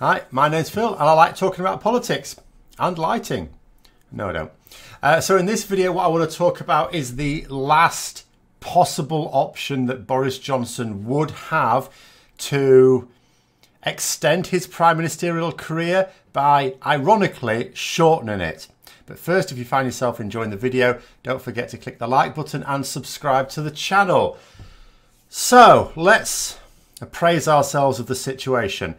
Hi, my name's Phil and I like talking about politics and lighting. No, I don't. Uh, so in this video, what I want to talk about is the last possible option that Boris Johnson would have to extend his prime ministerial career by, ironically, shortening it. But first, if you find yourself enjoying the video, don't forget to click the like button and subscribe to the channel. So let's appraise ourselves of the situation.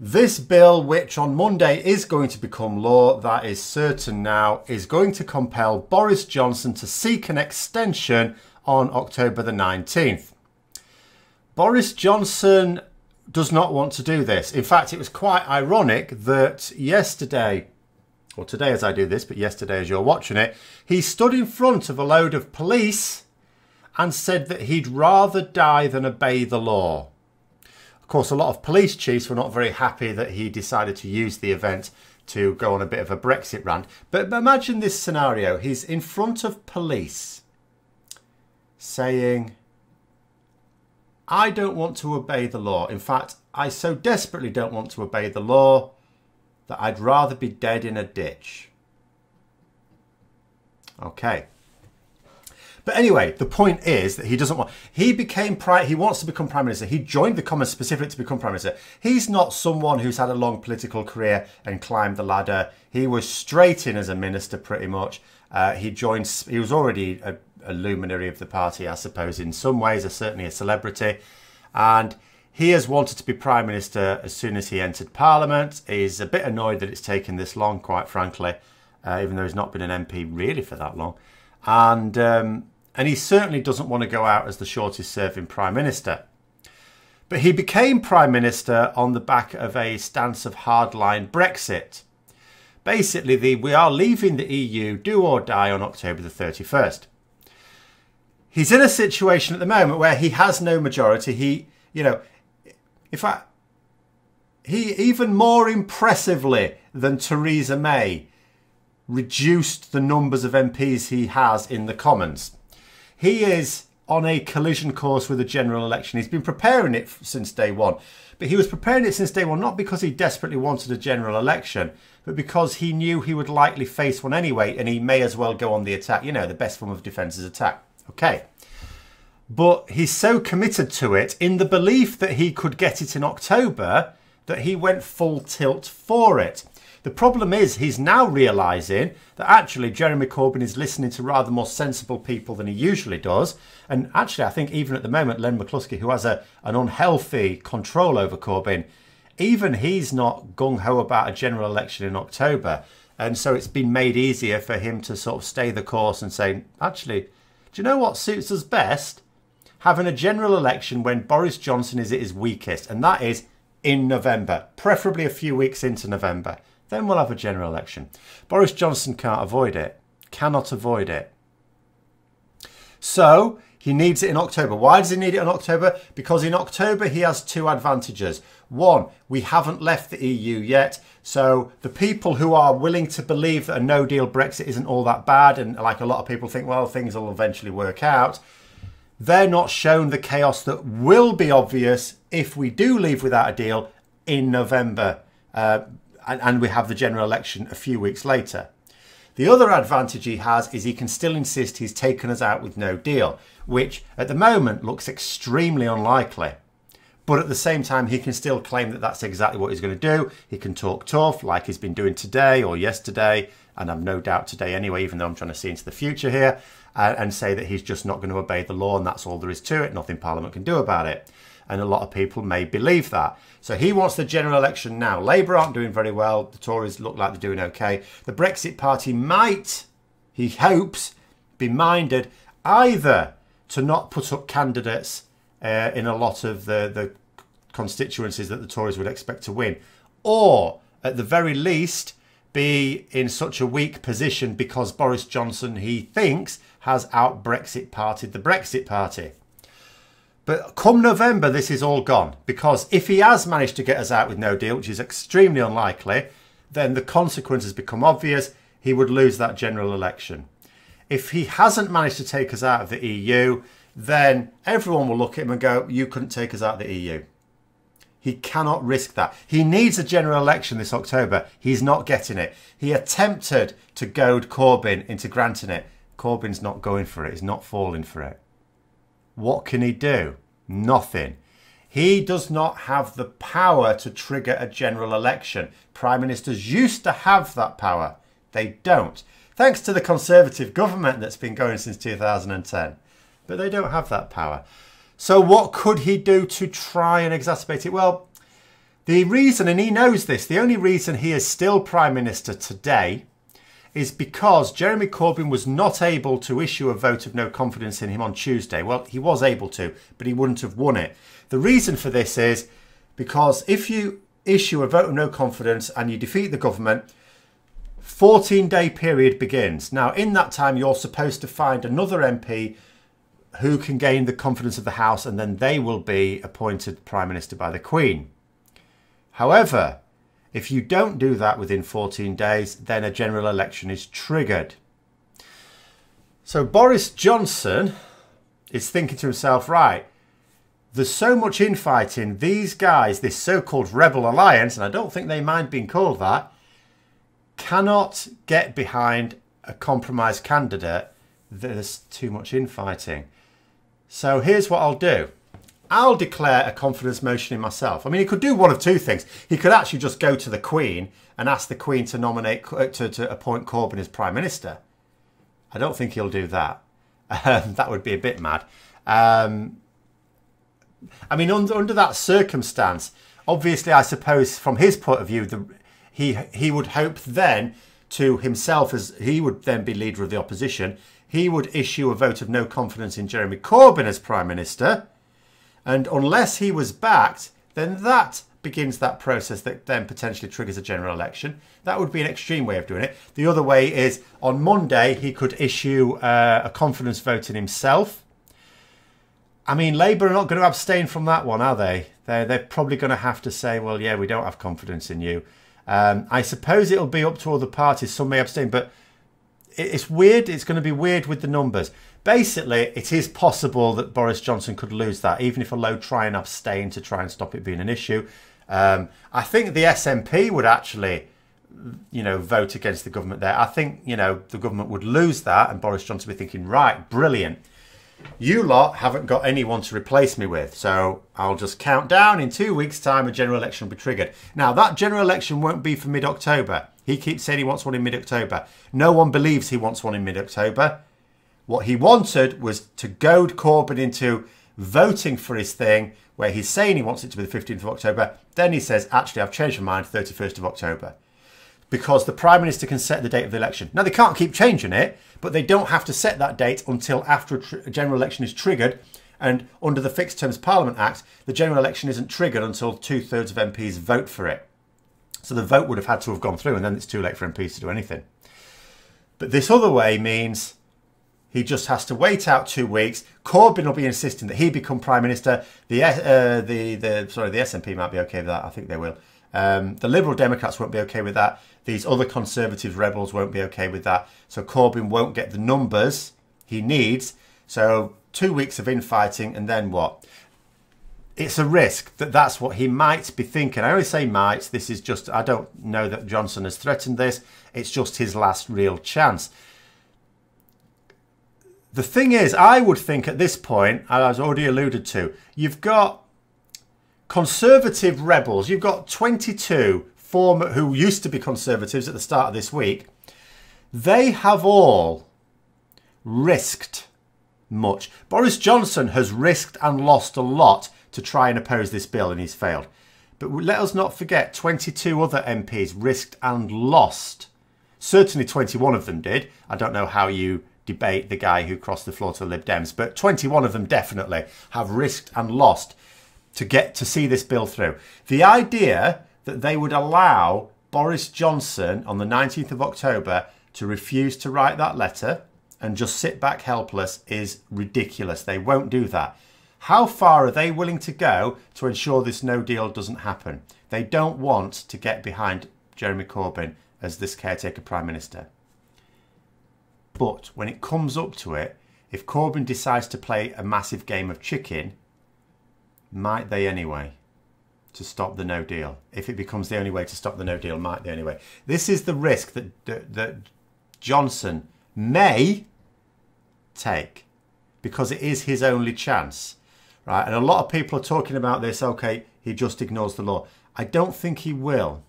This bill, which on Monday is going to become law, that is certain now, is going to compel Boris Johnson to seek an extension on October the 19th. Boris Johnson does not want to do this. In fact, it was quite ironic that yesterday, or today as I do this, but yesterday as you're watching it, he stood in front of a load of police and said that he'd rather die than obey the law course, a lot of police chiefs were not very happy that he decided to use the event to go on a bit of a Brexit rant. But imagine this scenario. He's in front of police saying, I don't want to obey the law. In fact, I so desperately don't want to obey the law that I'd rather be dead in a ditch. Okay. But anyway, the point is that he doesn't want. He became prime. He wants to become prime minister. He joined the Commons specifically to become prime minister. He's not someone who's had a long political career and climbed the ladder. He was straight in as a minister, pretty much. Uh, he joined. He was already a, a luminary of the party, I suppose, in some ways, or certainly a celebrity, and he has wanted to be prime minister as soon as he entered parliament. He's a bit annoyed that it's taken this long, quite frankly, uh, even though he's not been an MP really for that long. And um, and he certainly doesn't want to go out as the shortest serving Prime Minister. But he became Prime Minister on the back of a stance of hardline Brexit. Basically, the, we are leaving the EU, do or die, on October the 31st. He's in a situation at the moment where he has no majority. He, you know, in fact, he even more impressively than Theresa May reduced the numbers of MPs he has in the Commons. He is on a collision course with a general election. He's been preparing it since day one. But he was preparing it since day one not because he desperately wanted a general election, but because he knew he would likely face one anyway and he may as well go on the attack. You know, the best form of defence is attack. Okay. But he's so committed to it in the belief that he could get it in October that he went full tilt for it. The problem is he's now realising that actually Jeremy Corbyn is listening to rather more sensible people than he usually does. And actually, I think even at the moment, Len McCluskey, who has a, an unhealthy control over Corbyn, even he's not gung ho about a general election in October. And so it's been made easier for him to sort of stay the course and say, actually, do you know what suits us best? Having a general election when Boris Johnson is at his weakest, and that is in November, preferably a few weeks into November. Then we'll have a general election. Boris Johnson can't avoid it, cannot avoid it. So he needs it in October. Why does he need it in October? Because in October he has two advantages. One, we haven't left the EU yet. So the people who are willing to believe that a no deal Brexit isn't all that bad, and like a lot of people think, well, things will eventually work out, they're not shown the chaos that will be obvious if we do leave without a deal in November. Uh, and, and we have the general election a few weeks later. The other advantage he has is he can still insist he's taken us out with no deal, which at the moment looks extremely unlikely. But at the same time, he can still claim that that's exactly what he's going to do. He can talk tough, like he's been doing today or yesterday, and I've no doubt today anyway, even though I'm trying to see into the future here, and, and say that he's just not going to obey the law and that's all there is to it. Nothing Parliament can do about it and a lot of people may believe that. So he wants the general election now. Labour aren't doing very well. The Tories look like they're doing okay. The Brexit Party might, he hopes, be minded either to not put up candidates uh, in a lot of the, the constituencies that the Tories would expect to win, or at the very least be in such a weak position because Boris Johnson, he thinks, has out Brexit partied the Brexit Party. But come November, this is all gone because if he has managed to get us out with no deal, which is extremely unlikely, then the consequences become obvious. He would lose that general election. If he hasn't managed to take us out of the EU, then everyone will look at him and go, You couldn't take us out of the EU. He cannot risk that. He needs a general election this October. He's not getting it. He attempted to goad Corbyn into granting it. Corbyn's not going for it. He's not falling for it. What can he do? Nothing. He does not have the power to trigger a general election. Prime ministers used to have that power. They don't. Thanks to the Conservative government that's been going since 2010. But they don't have that power. So, what could he do to try and exacerbate it? Well, the reason, and he knows this, the only reason he is still Prime Minister today is because Jeremy Corbyn was not able to issue a vote of no confidence in him on Tuesday. Well, he was able to, but he wouldn't have won it. The reason for this is because if you issue a vote of no confidence and you defeat the government, 14 day period begins. Now, in that time, you're supposed to find another MP who can gain the confidence of the House, and then they will be appointed Prime Minister by the Queen. However, if you don't do that within 14 days, then a general election is triggered. So Boris Johnson is thinking to himself, right, there's so much infighting. These guys, this so called rebel alliance, and I don't think they mind being called that, cannot get behind a compromise candidate. There's too much infighting. So here's what I'll do. I'll declare a confidence motion in myself. I mean, he could do one of two things. He could actually just go to the Queen and ask the Queen to nominate, uh, to, to appoint Corbyn as Prime Minister. I don't think he'll do that. Um, that would be a bit mad. Um, I mean, under, under that circumstance, obviously, I suppose from his point of view, the, he he would hope then to himself as he would then be leader of the opposition he would issue a vote of no confidence in Jeremy Corbyn as Prime Minister. And unless he was backed, then that begins that process that then potentially triggers a general election. That would be an extreme way of doing it. The other way is on Monday, he could issue uh, a confidence vote in himself. I mean, Labour are not going to abstain from that one, are they? They're, they're probably going to have to say, well, yeah, we don't have confidence in you. Um, I suppose it'll be up to other parties. Some may abstain, but it's weird. It's going to be weird with the numbers. Basically, it is possible that Boris Johnson could lose that, even if a low try and abstain to try and stop it being an issue. Um, I think the SNP would actually, you know, vote against the government there. I think, you know, the government would lose that, and Boris Johnson would be thinking, right, brilliant. You lot haven't got anyone to replace me with, so I'll just count down. In two weeks' time, a general election will be triggered. Now, that general election won't be for mid October. He keeps saying he wants one in mid October. No one believes he wants one in mid October. What he wanted was to goad Corbyn into voting for his thing, where he's saying he wants it to be the 15th of October. Then he says, actually, I've changed my mind, 31st of October. Because the Prime Minister can set the date of the election. Now, they can't keep changing it, but they don't have to set that date until after a, a general election is triggered. And under the Fixed Terms Parliament Act, the general election isn't triggered until two thirds of MPs vote for it. So the vote would have had to have gone through, and then it's too late for MPs to do anything. But this other way means he just has to wait out two weeks. Corbyn will be insisting that he become prime minister. The uh, the the sorry, the SNP might be okay with that. I think they will. Um, the Liberal Democrats won't be okay with that. These other Conservative rebels won't be okay with that. So Corbyn won't get the numbers he needs. So two weeks of infighting, and then what? It's a risk that that's what he might be thinking. I only say might. This is just, I don't know that Johnson has threatened this. It's just his last real chance. The thing is, I would think at this point, as already alluded to, you've got conservative rebels. You've got 22 former who used to be conservatives at the start of this week. They have all risked much. Boris Johnson has risked and lost a lot to try and oppose this bill and he's failed. But let us not forget 22 other MPs risked and lost. Certainly 21 of them did. I don't know how you debate the guy who crossed the floor to the Lib Dems, but 21 of them definitely have risked and lost to get to see this bill through. The idea that they would allow Boris Johnson on the 19th of October to refuse to write that letter and just sit back helpless is ridiculous. They won't do that. How far are they willing to go to ensure this no deal doesn't happen? They don't want to get behind Jeremy Corbyn as this caretaker Prime Minister. But when it comes up to it, if Corbyn decides to play a massive game of chicken, might they anyway? to stop the no deal. If it becomes the only way to stop the no deal, might the only way. This is the risk that, that, that Johnson may take because it is his only chance, right? And a lot of people are talking about this, okay, he just ignores the law. I don't think he will.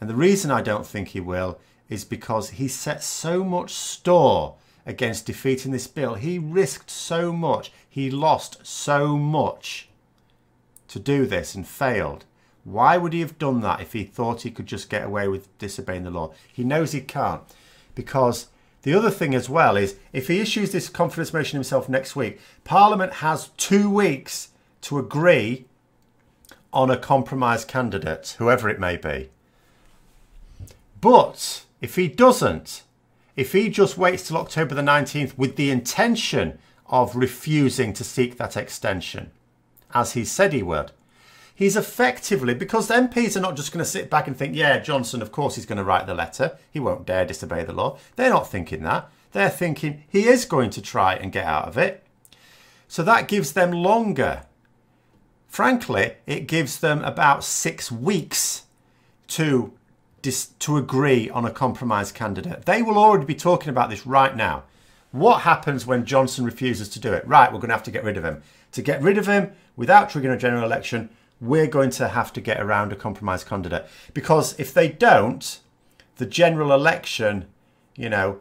And the reason I don't think he will is because he set so much store against defeating this bill. He risked so much. He lost so much to do this and failed. Why would he have done that if he thought he could just get away with disobeying the law? He knows he can't. Because the other thing as well is if he issues this confidence motion himself next week, Parliament has two weeks to agree on a compromise candidate, whoever it may be. But if he doesn't, if he just waits till October the 19th with the intention of refusing to seek that extension, as he said he would, he's effectively, because the MPs are not just going to sit back and think, yeah, Johnson, of course he's going to write the letter. He won't dare disobey the law. They're not thinking that. They're thinking he is going to try and get out of it. So that gives them longer. Frankly, it gives them about six weeks to to agree on a compromise candidate. They will already be talking about this right now. What happens when Johnson refuses to do it? Right, we're going to have to get rid of him. To get rid of him without triggering a general election, we're going to have to get around a compromise candidate. Because if they don't, the general election, you know,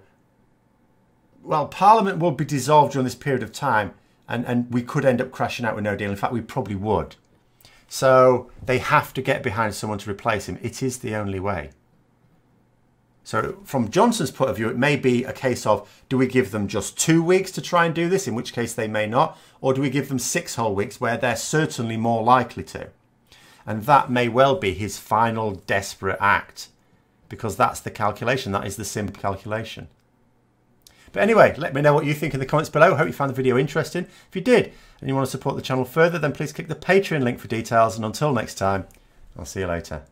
well, Parliament will be dissolved during this period of time and, and we could end up crashing out with no deal. In fact, we probably would. So they have to get behind someone to replace him. It is the only way. So from Johnson's point of view, it may be a case of do we give them just two weeks to try and do this, in which case they may not, or do we give them six whole weeks where they're certainly more likely to? And that may well be his final desperate act because that's the calculation. That is the simple calculation. But anyway, let me know what you think in the comments below. I Hope you found the video interesting. If you did and you want to support the channel further, then please click the Patreon link for details. And until next time, I'll see you later.